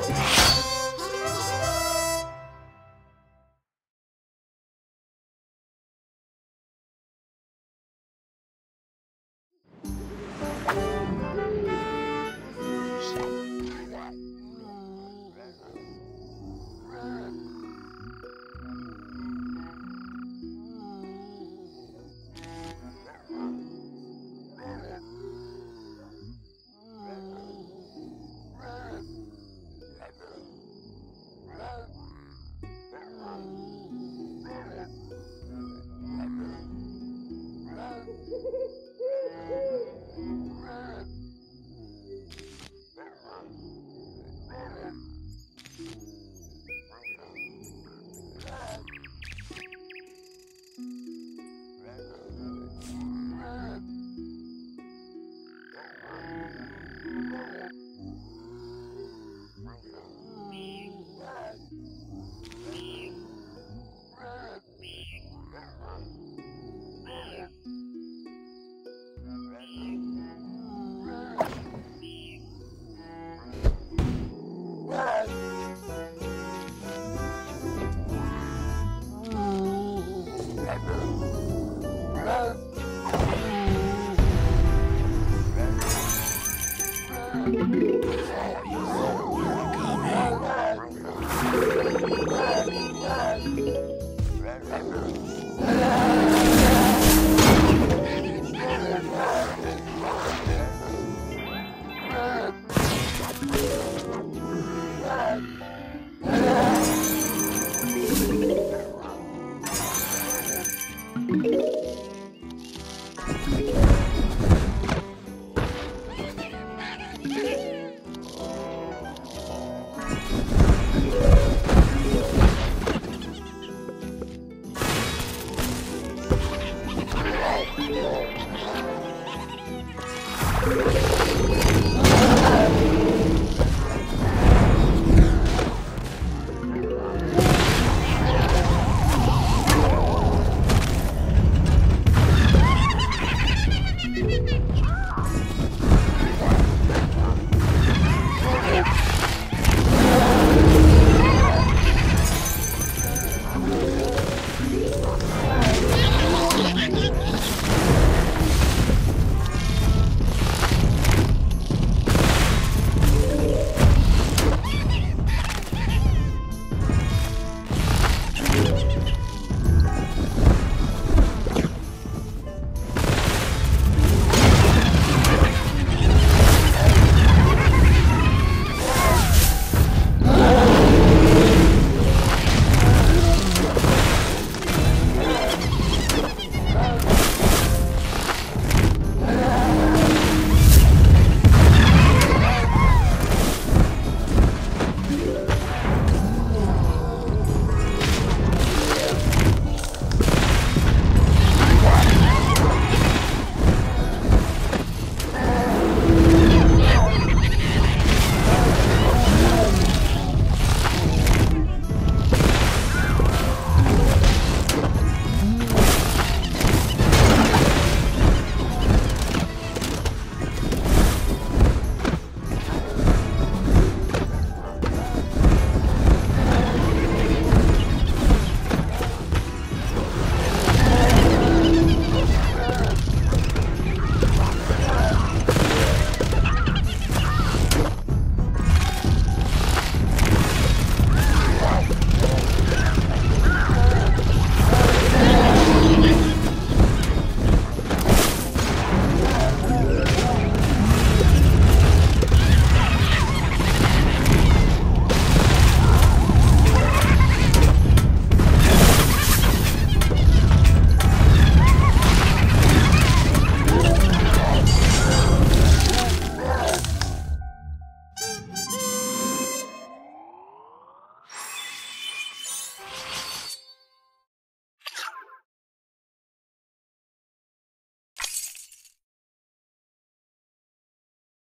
谢谢。Bye. Okay.